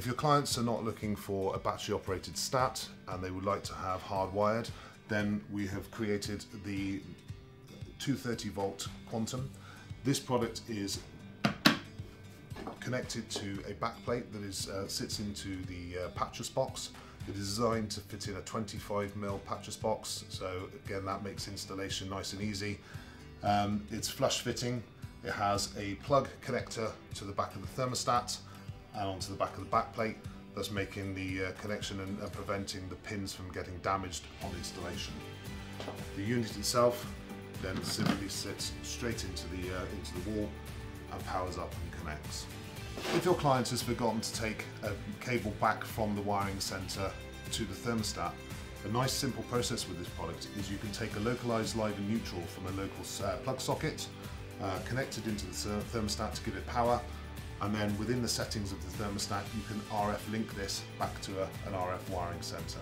If your clients are not looking for a battery operated stat and they would like to have hardwired, then we have created the 230 volt quantum. This product is connected to a backplate that is uh, sits into the uh, box. It is designed to fit in a 25mm pattress box, so again that makes installation nice and easy. Um, it's flush fitting, it has a plug connector to the back of the thermostat and onto the back of the backplate, thus making the uh, connection and, preventing the pins from getting damaged on installation. The unit itself then simply sits straight into the, uh, into the wall and powers up and connects. If your client has forgotten to take a cable back from the wiring centre to the thermostat, a nice simple process with this product is you can take a localized live and neutral from a local uh, plug socket, uh, connect it into the thermostat to give it power, and then within the settings of the thermostat you can RF link this back to a, an RF wiring centre.